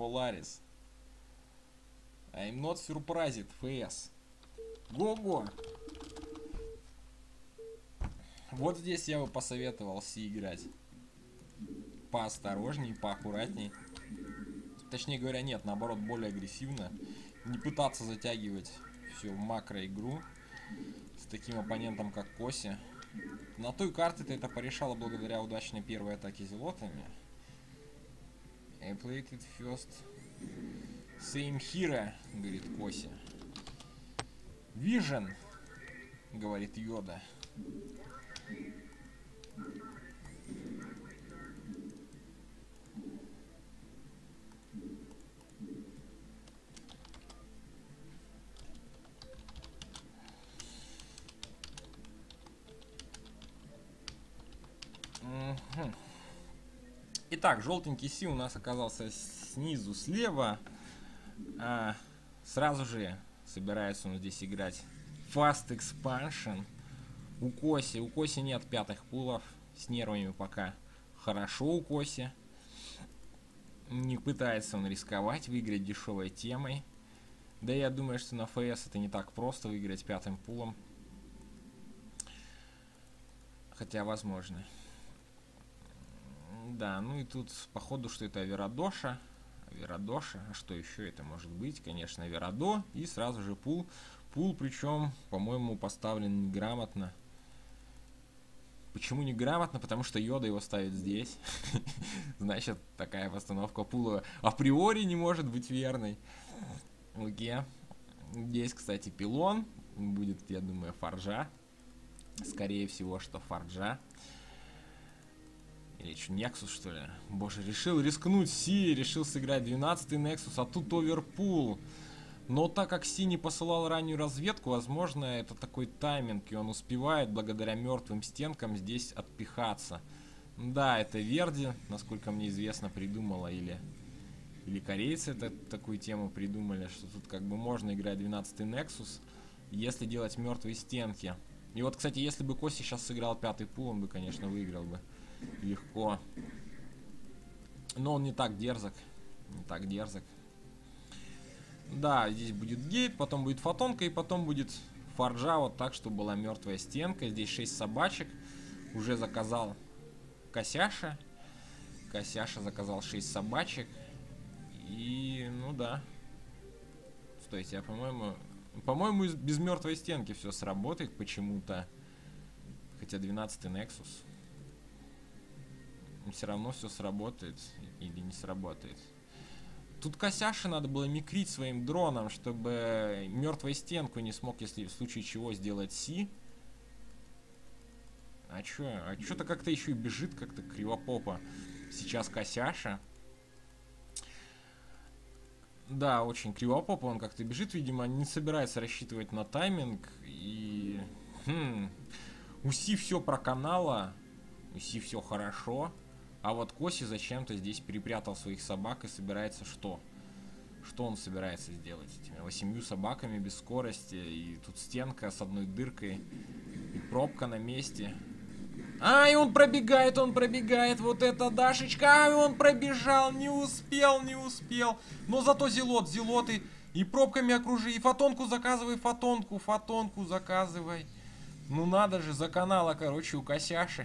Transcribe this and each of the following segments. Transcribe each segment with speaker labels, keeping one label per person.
Speaker 1: Polaris. I'm not surprised, FS. Го-го! Вот здесь я бы посоветовал Си играть. Поосторожней, поаккуратней. Точнее говоря, нет, наоборот, более агрессивно. Не пытаться затягивать все в макроигру с таким оппонентом, как Коси. На той карте ты это порешала благодаря удачной первой атаке зелотами. I played it first. Same here, говорит Коси. Vision, говорит Йода. Итак, желтенький Си у нас оказался снизу слева. А, сразу же собирается он здесь играть Fast Expansion. У Коси, у Коси нет пятых пулов. С нервами пока хорошо у Коси. Не пытается он рисковать, выиграть дешевой темой. Да я думаю, что на ФС это не так просто выиграть пятым пулом. Хотя возможно. Да, ну и тут походу, что это Аверадоша. Аверадоша, а что еще это может быть? Конечно, Аверадо и сразу же пул. Пул, причем, по-моему, поставлен неграмотно. Почему неграмотно? Потому что Йода его ставит здесь. Значит, такая постановка пула априори не может быть верной. Окей. Здесь, кстати, пилон. Будет, я думаю, фаржа. Скорее всего, что фаржа. Или что, Nexus, что ли? Боже, решил рискнуть Си, решил сыграть 12-й Nexus, а тут Оверпул. Но так как Си не посылал раннюю разведку, возможно, это такой тайминг, и он успевает благодаря мертвым стенкам здесь отпихаться. Да, это Верди, насколько мне известно, придумала, или, или корейцы это, такую тему придумали, что тут как бы можно играть 12-й Nexus, если делать мертвые стенки. И вот, кстати, если бы Коси сейчас сыграл пятый пул, он бы, конечно, выиграл бы легко. Но он не так дерзок. Не так дерзок. Да, здесь будет гейт, потом будет фотонка и потом будет фарджа вот так, чтобы была мертвая стенка. Здесь 6 собачек. Уже заказал Косяша. Косяша заказал 6 собачек. И, ну да. Стойте, я, по-моему... По-моему, без мертвой стенки все сработает почему-то. Хотя 12 Nexus все равно все сработает или не сработает. Тут Косяши надо было микрить своим дроном, чтобы мертвой стенку не смог, если в случае чего сделать Си. А чё? А чё-то как-то еще и бежит как-то кривопопа. Сейчас Косяша. Да, очень кривопопа он как-то бежит, видимо, не собирается рассчитывать на тайминг. И... Хм, у Си все про канала. У Си все хорошо. А вот Коси зачем-то здесь перепрятал своих собак и собирается что? Что он собирается сделать с этими восемью собаками без скорости? И тут стенка с одной дыркой. И пробка на месте. Ай, он пробегает, он пробегает. Вот это Дашечка. Ай, он пробежал. Не успел, не успел. Но зато зелот, зелоты. И пробками окружи. И фотонку заказывай, фотонку, фотонку заказывай. Ну надо же, за канала, короче, у Косяши.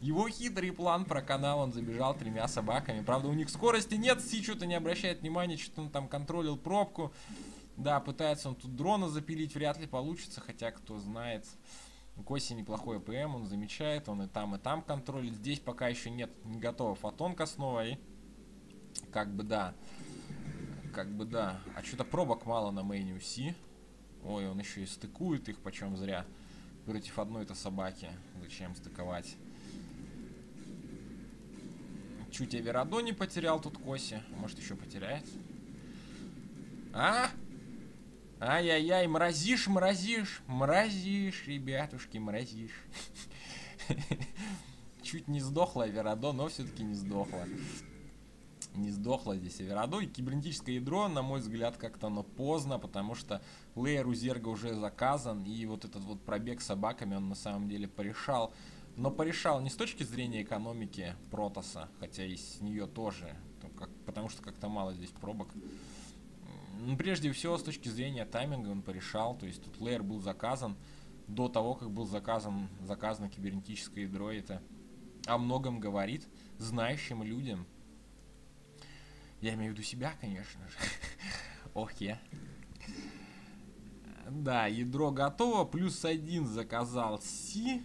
Speaker 1: Его хитрый план про канал, он забежал тремя собаками. Правда, у них скорости нет, Си что-то не обращает внимания, что он там контролил пробку. Да, пытается он тут дрона запилить, вряд ли получится, хотя кто знает. У Коси неплохой ПМ, он замечает, он и там, и там контролит. Здесь пока еще нет, не готова фотонка снова, и как бы да, как бы да. А что-то пробок мало на мейне у Си. Ой, он еще и стыкует их, почем зря. Против одной-то собаки. Зачем стыковать? Чуть Аверадо не потерял тут Коси. Может еще потеряет? А? Ай-яй-яй, мразишь, мразишь, мразишь, ребятушки, мразишь. Чуть не сдохла Аверадо, но все-таки не сдохла не сдохла здесь Аверадо. И кибернетическое ядро, на мой взгляд, как-то оно поздно, потому что лейер у Зерга уже заказан, и вот этот вот пробег с собаками он на самом деле порешал. Но порешал не с точки зрения экономики Протоса, хотя и с нее тоже потому что как-то мало здесь пробок. Ну, прежде всего, с точки зрения тайминга он порешал, то есть тут лейер был заказан до того, как был заказан, заказано кибернетическое ядро, это о многом говорит знающим людям. Я имею в виду себя, конечно же. Ох, я. Да, ядро готово, плюс один заказал Си.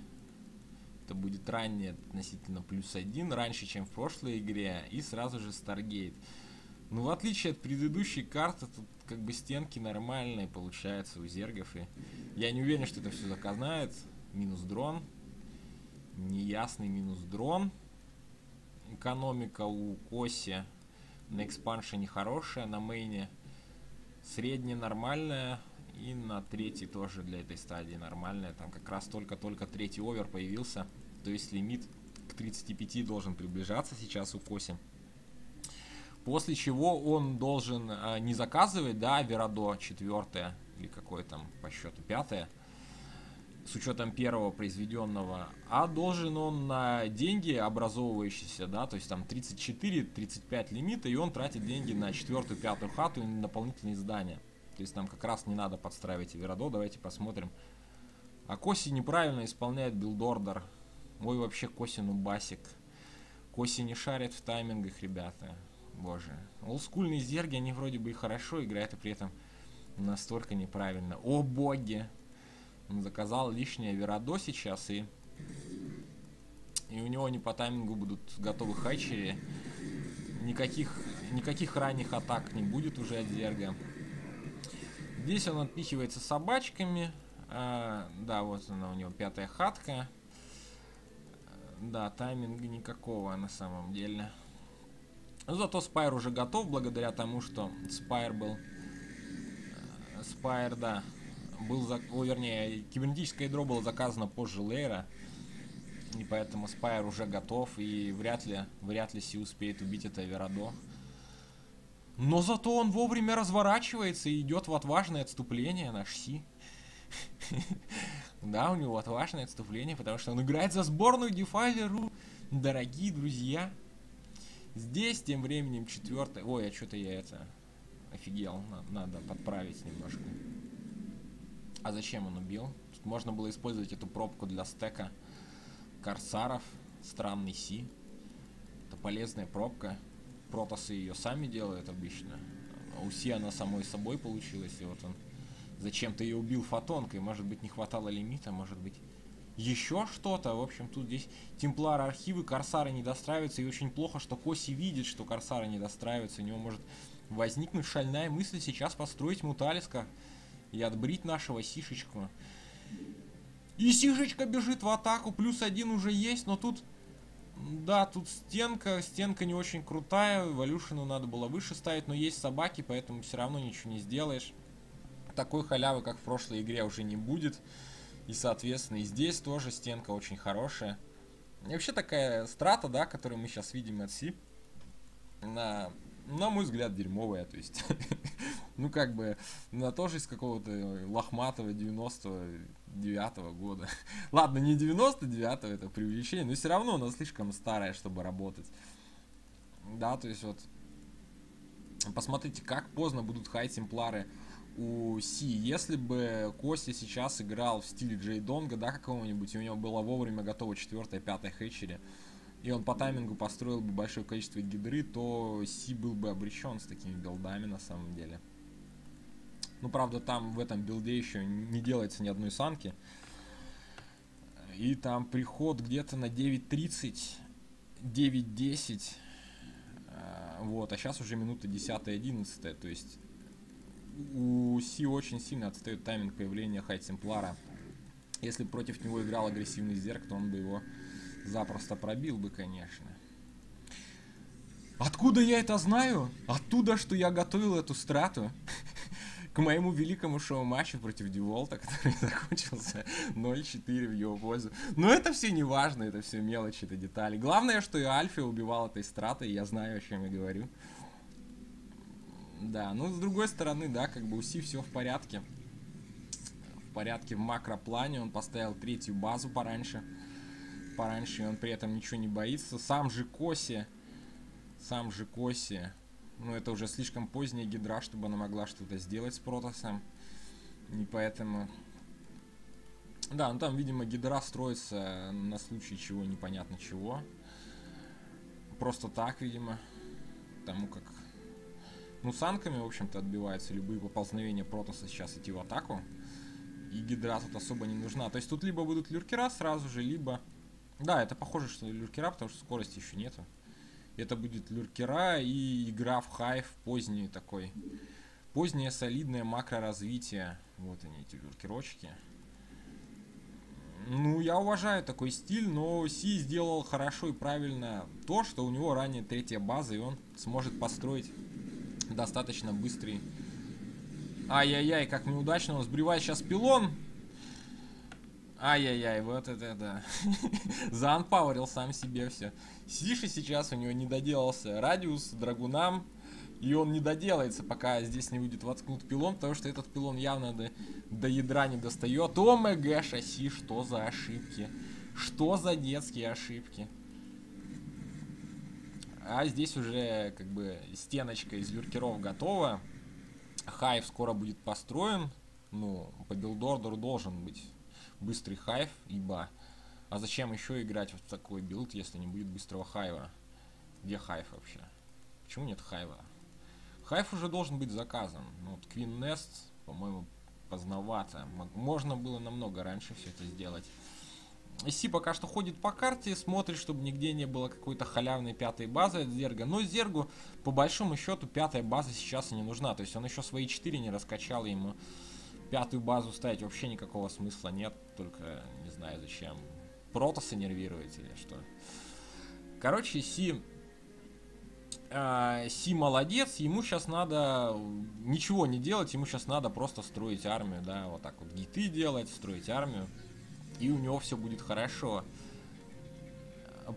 Speaker 1: Это будет ранее относительно плюс один, раньше, чем в прошлой игре, и сразу же Старгейт. Ну, в отличие от предыдущей карты, тут как бы стенки нормальные получаются у зергов. И я не уверен, что это все заказнает. Минус дрон. Неясный минус дрон. Экономика у Коси на экспаншене хорошая, на мейне средняя нормальная. И на третий тоже для этой стадии нормальная. Там как раз только-только третий овер появился. То есть лимит к 35 должен приближаться сейчас у Коси. После чего он должен э, не заказывать, да, Верадо четвертое или какое там по счету пятое, с учетом первого произведенного, а должен он на деньги образовывающиеся, да, то есть там 34-35 лимита, и он тратит деньги на четвертую, пятую хату и на дополнительные здания. То есть нам как раз не надо подстраивать Верадо, давайте посмотрим. А Коси неправильно исполняет build order. Ой, вообще Коси нубасик. Коси не шарит в таймингах, ребята боже. Олдскульные зерги, они вроде бы и хорошо играют, и при этом настолько неправильно. О боги! Заказал лишнего оверлорда сейчас, и... И у него не по таймингу будут готовы hatchery. Никаких, никаких ранних атак не будет уже от зерга. Здесь он отпихивается собачками. А, да, вот она у него пятая хатка. Да, тайминга никакого на самом деле. Зато Спайр уже готов, благодаря тому, что Спайр был... Спайр, да, был... За... О, вернее, кибернетическое ядро было заказано позже Lair'а. И поэтому Спайр уже готов, и вряд ли, вряд ли Си успеет убить этого оверлорда. Но зато он вовремя разворачивается и идет в отважное отступление, наш Си. Да, у него отважное отступление, потому что он играет за сборную Дефайлеру. Дорогие друзья, Здесь тем временем четвертое. Ой, а что-то я это офигел. Надо подправить немножко. А зачем он убил? Тут можно было использовать эту пробку для стека корсаров. Странный Си. Это полезная пробка. Протосы ее сами делают обычно. У Си она самой собой получилась. И вот он зачем-то ее убил фотонкой. Может быть не хватало лимита, может быть еще что-то. В общем, тут здесь темплар архивы, корсары не достраиваются. И очень плохо, что Коси видит, что корсары не достраиваются. У него может возникнуть шальная мысль сейчас построить муталиска и отбрить нашего Сишечку. И Сишечка бежит в атаку, плюс один уже есть, но тут... Да, тут стенка, стенка не очень крутая, Валюшину надо было выше ставить, но есть собаки, поэтому все равно ничего не сделаешь. Такой халявы, как в прошлой игре, уже не будет. И, соответственно, и здесь тоже стенка очень хорошая. И вообще такая страта, да, которую мы сейчас видим от Си, на, на мой взгляд, дерьмовая. То есть, ну, как бы, на тоже из какого-то лохматого 99 -го года. Ладно, не 99 это преувеличение, но все равно она слишком старая, чтобы работать. Да, то есть вот, посмотрите, как поздно будут хай-темплары у Си. Если бы Костя сейчас играл в стиле Джей Донга, да, какого-нибудь, и у него было вовремя готово четвертое, пятое хэтчери, и он по таймингу построил бы большое количество гидры, то Си был бы обречен с такими билдами на самом деле. Ну, правда, там в этом билде еще не делается ни одной санки. И там приход где-то на 9.30, 9.10. А, вот, а сейчас уже минута 10-11, то есть у Си очень сильно отстает тайминг появления Хайтсемплара. Если против него играл агрессивный Зерк, то он бы его запросто пробил бы, конечно. Откуда я это знаю? Оттуда, что я готовил эту страту к моему великому шоу-матчу против Диволта, который закончился 0-4 в его пользу. Но это все не важно, это все мелочи, это детали. Главное, что и Альфи убивал этой стратой, я знаю, о чем я говорю. Да, ну с другой стороны, да, как бы у Си все в порядке. В порядке в макроплане. Он поставил третью базу пораньше. Пораньше, и он при этом ничего не боится. Сам же Коси. Сам же Коси. Ну, это уже слишком поздняя гидра, чтобы она могла что-то сделать с Протосом. И поэтому... Да, ну там, видимо, гидра строится на случай чего непонятно чего. Просто так, видимо. Тому как... Ну, санками, в общем-то, отбиваются любые поползновения Протоса сейчас идти в атаку. И гидра тут особо не нужна. То есть тут либо будут люркера сразу же, либо... Да, это похоже, что люркера, потому что скорости еще нету. Это будет люркера и игра в хайв поздний такой. Позднее солидное макроразвитие. Вот они, эти люркерочки. Ну, я уважаю такой стиль, но Си сделал хорошо и правильно то, что у него ранее третья база, и он сможет построить достаточно быстрый... Ай-яй-яй, как неудачно он сбривает сейчас пилон. Ай-яй-яй, вот это да. Заанпауэрил сам себе все. Сиши сейчас у него не доделался радиус драгунам. И он не доделается, пока здесь не будет воткнут пилон, потому что этот пилон явно до, до ядра не достает. OMG шасси, что за ошибки? Что за детские ошибки? А здесь уже как бы стеночка из люркеров готова. Hive скоро будет построен. Ну, по build order'у должен быть быстрый Hive, ибо... А зачем еще играть в такой build, если не будет быстрого хайва? Где Hive вообще? Почему нет хайва? Хайф уже должен быть заказан. Ну, вот Queen Nest, по-моему, поздновато. Можно было намного раньше все это сделать. Си пока что ходит по карте, смотрит, чтобы нигде не было какой-то халявной пятой базы от Зерга. Но Зергу, по большому счету, пятая база сейчас и не нужна. То есть он еще свои 4 не раскачал, ему пятую базу ставить вообще никакого смысла нет. Только не знаю зачем. Протосы нервировать или что. Короче, Си э, Си молодец, ему сейчас надо ничего не делать, ему сейчас надо просто строить армию, да, вот так вот гиты делать, строить армию, и у него все будет хорошо.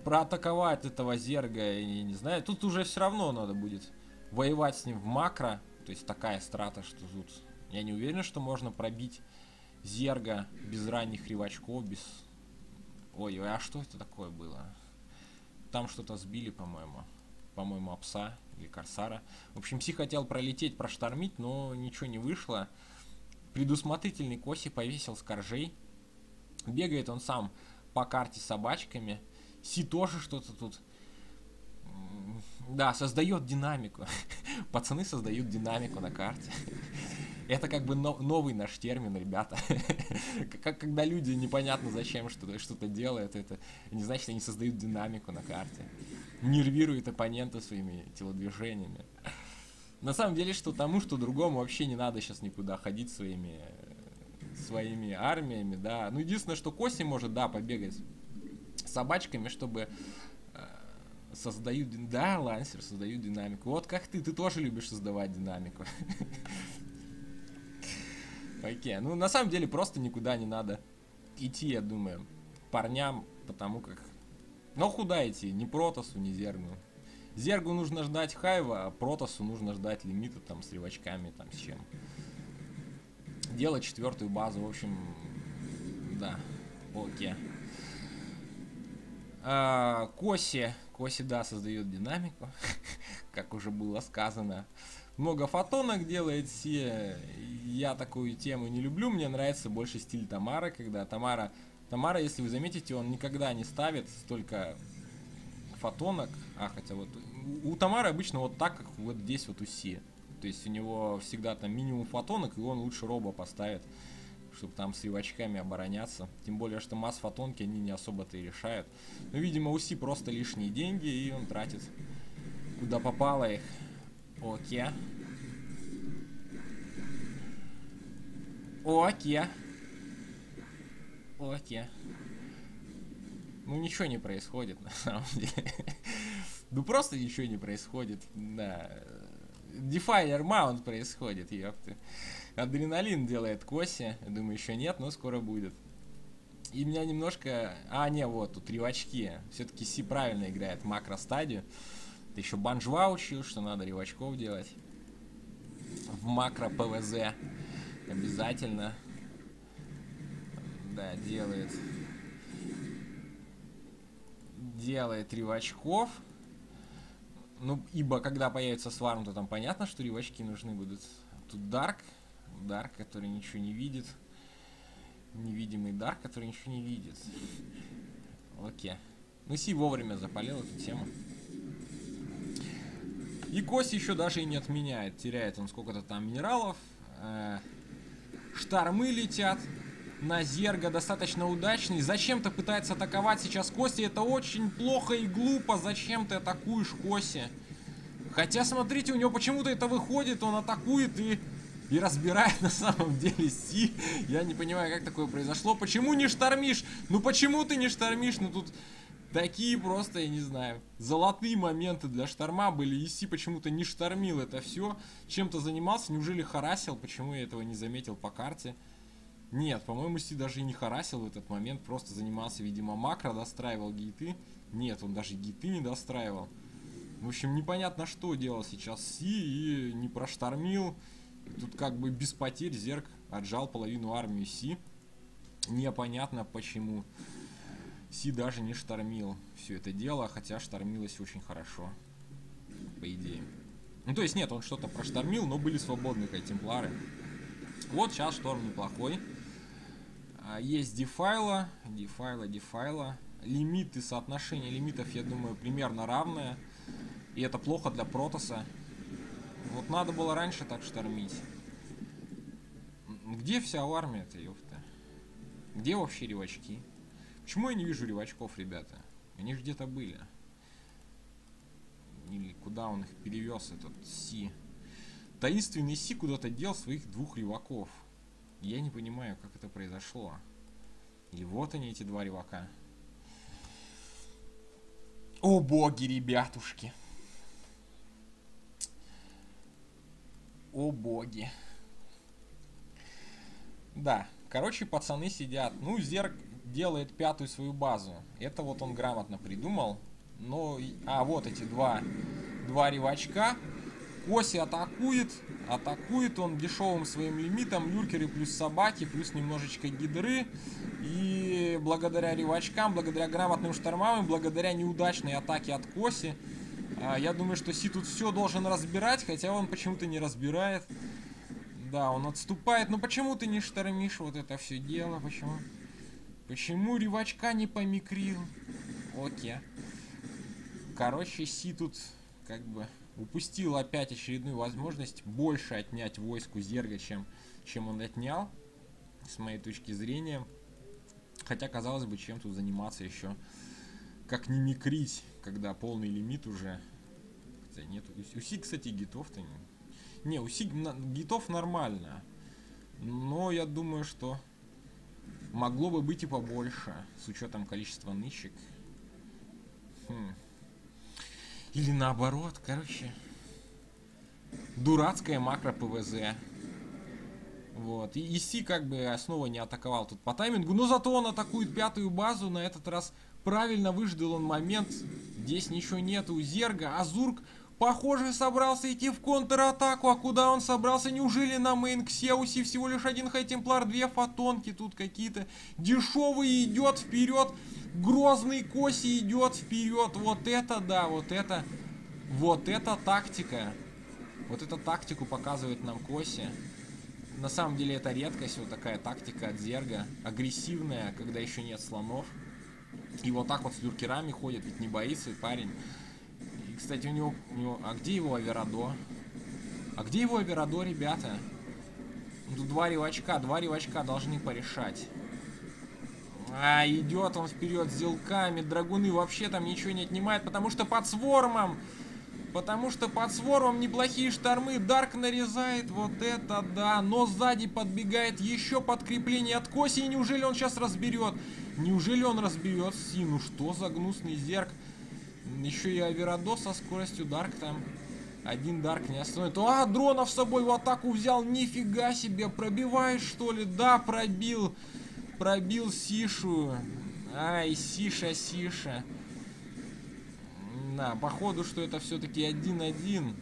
Speaker 1: Проатаковать этого зерга, я не знаю, тут уже все равно надо будет воевать с ним в макро, то есть такая страта, что тут я не уверен, что можно пробить зерга без ранних ревачков, без... Ой, а что это такое было? Там что-то сбили, по-моему по-моему, Апса или Корсара. В общем, Си хотел пролететь, проштормить, но ничего не вышло. Предусмотрительный Коси повесил скоржей. Бегает он сам по карте с собачками. Си тоже что-то тут... Да, создает динамику. Пацаны создают динамику на карте. Это как бы но, новый наш термин, ребята. как когда люди непонятно зачем что-то что делают, это не значит, они создают динамику на карте нервирует оппонента своими телодвижениями. На самом деле, что тому, что другому вообще не надо сейчас никуда ходить своими своими армиями, да. Ну, единственное, что Коси может, да, побегать собачками, чтобы э, создают... Да, Лансер создают динамику. Вот как ты, ты тоже любишь создавать динамику. Окей, ну, на самом деле, просто никуда не надо идти, я думаю, парням, потому как но куда идти? Ни Протосу, ни Зергу. Зергу нужно ждать хайва, а Протосу нужно ждать лимита там с ревачками, там с чем. Делать четвертую базу, в общем, да, окей. А, Коси, Коси, да, создает динамику, как уже было сказано. Много фотонок делает все. Я такую тему не люблю, мне нравится больше стиль Тамара, когда Тамара Тамара, если вы заметите, он никогда не ставит столько фотонок. А, хотя вот у Тамары обычно вот так, как вот здесь вот у Си. То есть у него всегда там минимум фотонок, и он лучше робо поставит, чтобы там с ревачками обороняться. Тем более, что масс фотонки они не особо-то и решают. Но, видимо, у Си просто лишние деньги, и он тратит куда попало их. Окей. Окей. Окей. Ну, ничего не происходит, на самом деле. ну, просто ничего не происходит. Да. Definer Mount происходит, ёпты. Адреналин делает Коси. Я думаю, еще нет, но скоро будет. И меня немножко... А, не, вот, тут ревачки. Все-таки Си правильно играет макро-стадию. Ты еще банжва учил, что надо ревачков делать. В макро ПВЗ. Обязательно да, делает делает три очков. Ну, ибо когда появится сварм, то там понятно, что ревачки нужны будут. Тут Дарк, Дарк, который ничего не видит. Невидимый Дарк, который ничего не видит. Окей. Ну, Си вовремя запалил эту тему. И Кость еще даже и не отменяет. Теряет он сколько-то там минералов. Э, штормы летят. На Зерга достаточно удачный. Зачем-то пытается атаковать сейчас Кости. Это очень плохо и глупо. Зачем ты атакуешь Коси? Хотя, смотрите, у него почему-то это выходит. Он атакует и... И разбирает на самом деле Си. Я не понимаю, как такое произошло. Почему не штормишь? Ну почему ты не штормишь? Ну тут Такие просто, я не знаю, золотые моменты для шторма были. Иси почему-то не штормил это все. Чем-то занимался, неужели харасил? Почему я этого не заметил по карте? Нет, по-моему, Си даже и не харасил в этот момент. Просто занимался, видимо, макро, достраивал гейты. Нет, он даже гейты не достраивал. В общем, непонятно, что делал сейчас Си и не проштормил. И тут как бы без потерь Зерк отжал половину армии Си. Непонятно почему. Си даже не штормил все это дело, хотя штормилось очень хорошо, по идее. Ну, то есть нет, он что-то проштормил, но были свободные темплары. Вот сейчас шторм неплохой. А, есть дефайла, дефайла, дефайла. Лимиты, соотношение лимитов, я думаю, примерно равное. И это плохо для Протоса. Вот надо было раньше так штормить. Где вся армия-то, ёпта? Где вообще ревачки? Почему я не вижу ревачков, ребята? Они же где-то были. Или куда он их перевез, этот Си? Таинственный Си куда-то дел своих двух реваков. Я не понимаю, как это произошло. И вот они, эти два ревака. О боги, ребятушки. О боги. Да, короче, пацаны сидят. Ну, зерк делает пятую свою базу. Это вот он грамотно придумал. Но, а вот эти два, два ревачка. Коси атакует, атакует он дешевым своим лимитом, люркеры плюс собаки, плюс немножечко гидры. И благодаря ревачкам, благодаря грамотным штормам, благодаря неудачной атаке от Коси, а, я думаю, что Си тут все должен разбирать, хотя он почему-то не разбирает. Да, он отступает. Но почему ты не штормишь вот это все дело? Почему? Почему ревачка не помикрил? Окей. Короче, Си тут как бы упустил опять очередную возможность больше отнять войску Зерга, чем, чем он отнял, с моей точки зрения. Хотя, казалось бы, чем тут заниматься еще. Как не микрить, когда полный лимит уже. Хотя нет, у Си, кстати, гитов-то не... Не, у Си гитов нормально. Но я думаю, что Могло бы быть и побольше, с учетом количества нычек. Хм. Или наоборот, короче. Дурацкая макро PvZ. Вот. И Си как бы снова не атаковал тут по таймингу. Но зато он атакует пятую базу. На этот раз правильно выждал он момент. Здесь ничего нет у Зерга. А зерг Похоже, собрался идти в контратаку, а куда он собрался? Неужели на main'е у Си всего лишь один high templar, две фотонки тут какие-то? Дешевый идет вперед, грозный Коси идет вперед. Вот это да, вот это, вот это тактика. Вот эту тактику показывает нам Коси. На самом деле это редкость, вот такая тактика от Зерга. Агрессивная, когда еще нет слонов. И вот так вот с люркерами ходит, ведь не боится парень кстати, у него, у него... А где его Аверадо? А где его Аверадо, ребята? Тут два ревачка, два ревачка должны порешать. А, идет он вперед с зелками. Драгуны вообще там ничего не отнимает, потому что под свормом... Потому что под свормом неплохие штормы. Дарк нарезает. Вот это да. Но сзади подбегает еще подкрепление от Коси. И неужели он сейчас разберет? Неужели он разберет Си? Ну что за гнусный зерк? Еще и Аверадо со скоростью Дарк там. Один Дарк не остановит. А, дронов с собой в атаку взял. Нифига себе. Пробиваешь, что ли? Да, пробил. Пробил Сишу. Ай, Сиша, Сиша. Да, походу, что это все-таки один-один.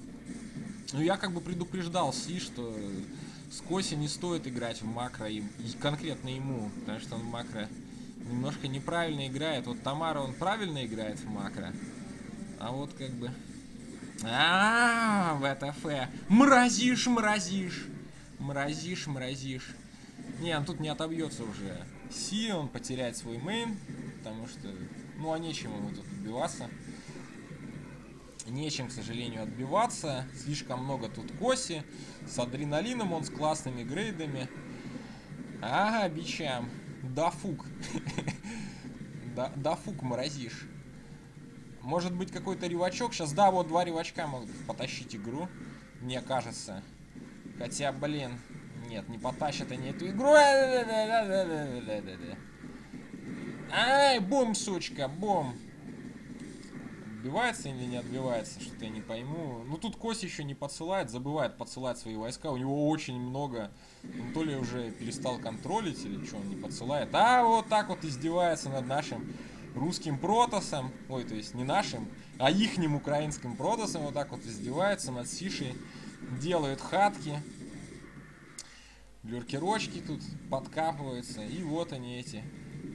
Speaker 1: Ну, я как бы предупреждал Си, что с Коси не стоит играть в макро, и, и конкретно ему, потому что он в макро немножко неправильно играет. Вот Тамара, он правильно играет в макро, а вот как бы А, ВТФ. Мразишь, мразишь. Мразишь, мразишь. Не, он тут не отобьется уже. Си, он потеряет свой мейн, потому что, ну, а нечем ему тут отбиваться. Нечем, к сожалению, отбиваться. Слишком много тут коси. С адреналином он с классными грейдами. Ага, бичам. Да фук. да, фук морозишь. Может быть какой-то ревачок. Сейчас, да, вот два ревачка могут потащить игру. Мне кажется. Хотя, блин, нет, не потащат они эту игру. Ай, бум, сучка, бум. Отбивается или не отбивается, что-то я не пойму. Ну тут Коси еще не подсылает, забывает подсылать свои войска. У него очень много. Он то ли уже перестал контролить, или что он не подсылает. А вот так вот издевается над нашим русским протосом. Ой, то есть не нашим, а ихним украинским протосом. Вот так вот издевается над Сишей. Делают хатки. Люркерочки тут подкапываются. И вот они эти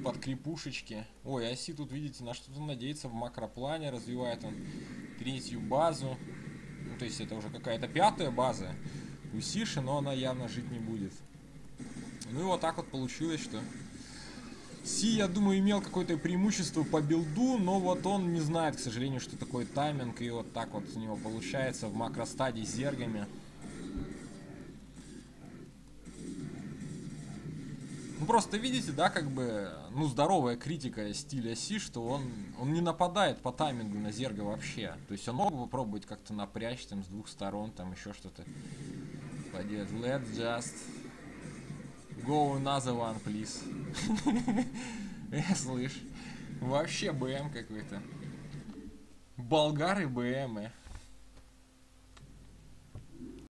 Speaker 1: подкрепушечки. Ой, Оси тут, видите, на что-то надеется в макроплане. Развивает он третью базу. Ну, то есть это уже какая-то пятая база у Сиши, но она явно жить не будет. Ну и вот так вот получилось, что Си, я думаю, имел какое-то преимущество по билду, но вот он не знает, к сожалению, что такое тайминг, и вот так вот у него получается в макростадии с зергами. Ну просто видите, да, как бы, ну здоровая критика стиля Си, что он, он не нападает по таймингу на Зерга вообще. То есть он мог бы попробовать как-то напрячь там с двух сторон, там еще что-то поделать. Let's just go another one, please. Слышь, вообще БМ какой-то. Болгары БМ,